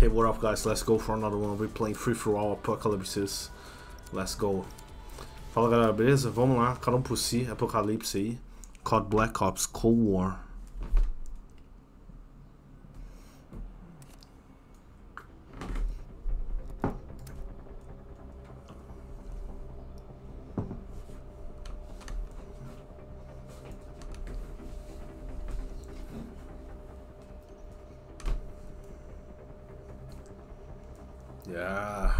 Hey, what up, guys? Let's go for another one. We're playing Free For All Apocalypse. Let's go. Fala, galera, beleza? Vamos lá. Cada um. Apocalipse aí. Black Ops Cold War. Yeah.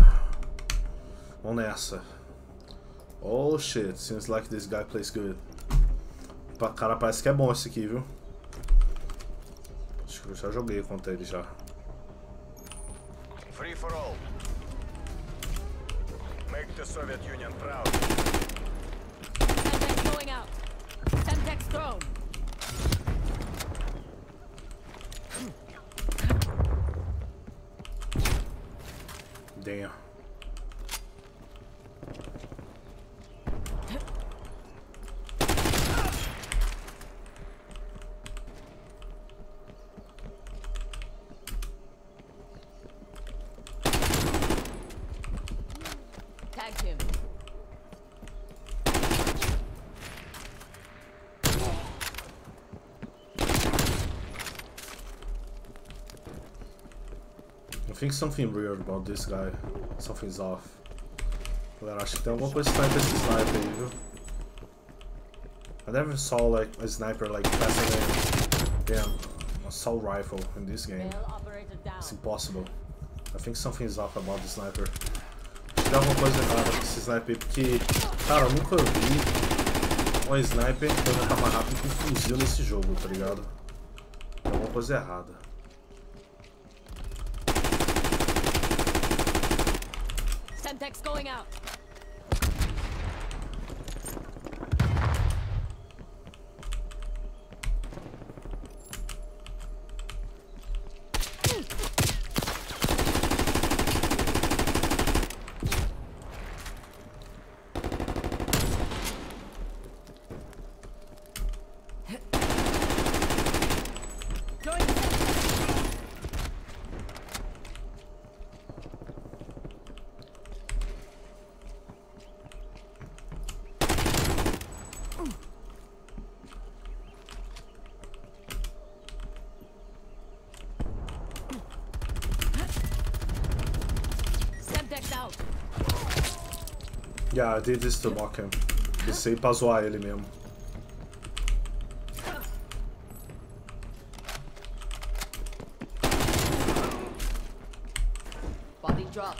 Vamos nessa. Oh shit, seems like this guy plays good. Cara, parece que é bom esse aqui, viu? Acho que eu já joguei contra ele já. Free for all. Make the Soviet Union proud. Semtex going out. Semtex thrown. Damn. Tagged him. I think something weird about this guy. Something's off. Galera, acho que tem alguma coisa estranha com esse sniper aí, viu? I never saw like a sniper like faster than damn assault rifle in this game. It's impossible. I think something's off about the sniper. Acho que tem alguma coisa errada com esse sniper porque, cara, eu nunca vi um sniper que levantar mais rápido que um fuzil nesse jogo, tá ligado? Tem alguma coisa errada. Semtex going out. Throwing Semtex out. Yeah, I did this to mock him. Aí pra zoar ele mesmo. Body drop.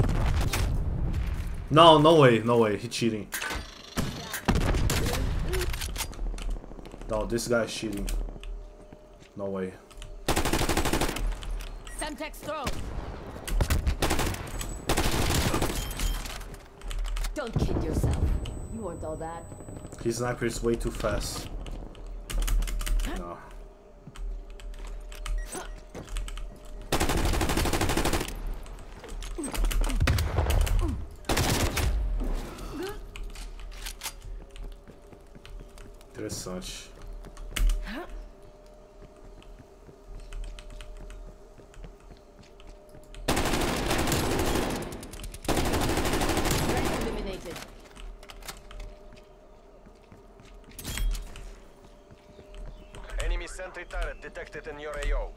No, no way, no way, he cheating. No, this guy is cheating. No way. Semtex thrown. Don't kid yourself. You weren't all that. His sniper is way too fast. No. Interessante. Threat eliminated. Enemy turret detected in your AO.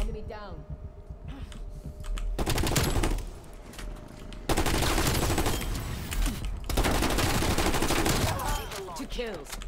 Enemy down. Kills.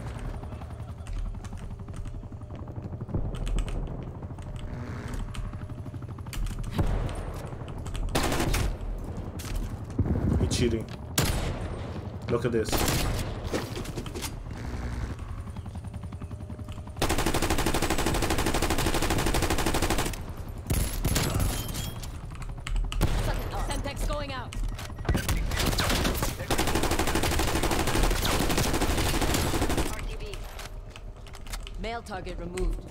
cheating. Look at this. Semtex going out. RTB. Male target removed.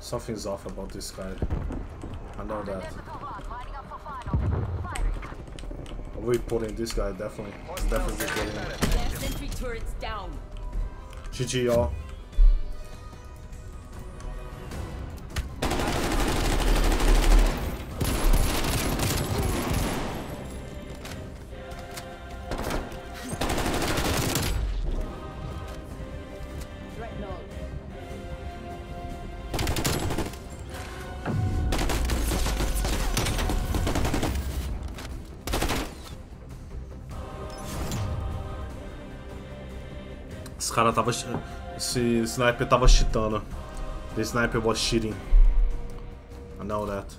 Something's off about this guy. I know that. Vendetta to one. Lining up for final. Firing. We putting this guy definitely. Definitely putting him. Their sentry turrets down. GG y'all. Esse cara tava. Esse sniper tava cheatando. The sniper was cheating. I know that.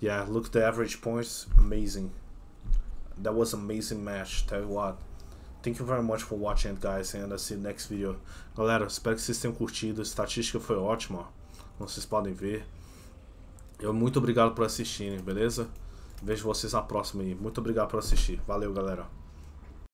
Yeah, look at the average points. Amazing. That was amazing match. Tell you what. Thank you very much for watching, guys, and I'll see you next video. Galera, espero que vocês tenham curtido. A estatística foi ótima. Como vocês podem ver. Eu muito obrigado por assistirem, beleza? Vejo vocês na próxima aí. Muito obrigado por assistir. Valeu, galera.